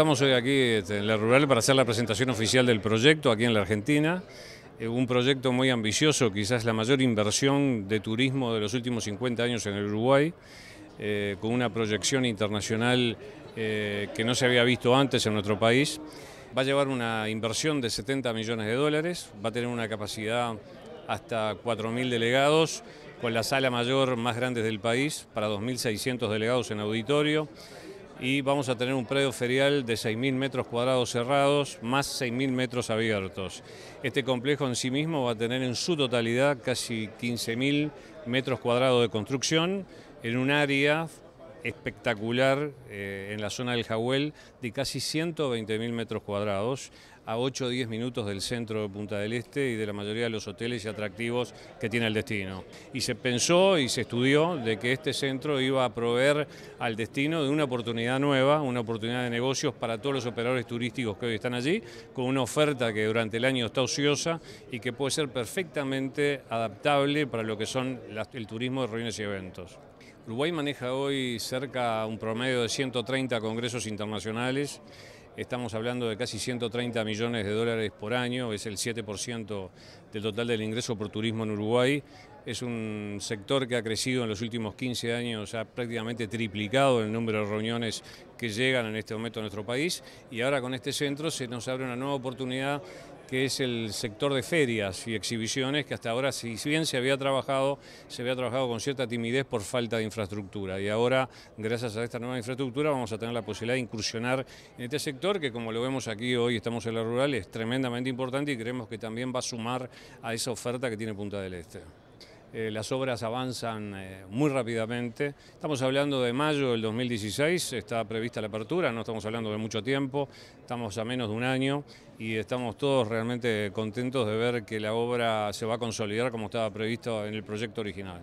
estamos hoy aquí este, en la rural para hacer la presentación oficial del proyecto aquí en la Argentina. Eh, un proyecto muy ambicioso, quizás la mayor inversión de turismo de los últimos 50 años en el Uruguay, eh, con una proyección internacional eh, que no se había visto antes en nuestro país. Va a llevar una inversión de 70 millones de dólares, va a tener una capacidad hasta 4.000 delegados, con la sala mayor más grande del país, para 2.600 delegados en auditorio y vamos a tener un predio ferial de 6.000 metros cuadrados cerrados más 6.000 metros abiertos. Este complejo en sí mismo va a tener en su totalidad casi 15.000 metros cuadrados de construcción en un área espectacular eh, en la zona del Jahuel de casi 120.000 metros cuadrados a 8 o 10 minutos del centro de Punta del Este y de la mayoría de los hoteles y atractivos que tiene el destino. Y se pensó y se estudió de que este centro iba a proveer al destino de una oportunidad nueva, una oportunidad de negocios para todos los operadores turísticos que hoy están allí, con una oferta que durante el año está ociosa y que puede ser perfectamente adaptable para lo que son el turismo de reuniones y eventos. Uruguay maneja hoy cerca un promedio de 130 congresos internacionales Estamos hablando de casi 130 millones de dólares por año, es el 7% del total del ingreso por turismo en Uruguay. Es un sector que ha crecido en los últimos 15 años, ha prácticamente triplicado el número de reuniones que llegan en este momento a nuestro país y ahora con este centro se nos abre una nueva oportunidad que es el sector de ferias y exhibiciones, que hasta ahora, si bien se había trabajado, se había trabajado con cierta timidez por falta de infraestructura. Y ahora, gracias a esta nueva infraestructura, vamos a tener la posibilidad de incursionar en este sector, que como lo vemos aquí hoy, estamos en la rural, es tremendamente importante y creemos que también va a sumar a esa oferta que tiene Punta del Este. Eh, las obras avanzan eh, muy rápidamente. Estamos hablando de mayo del 2016, está prevista la apertura, no estamos hablando de mucho tiempo, estamos a menos de un año y estamos todos realmente contentos de ver que la obra se va a consolidar como estaba previsto en el proyecto original.